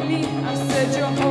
Please, I said you're.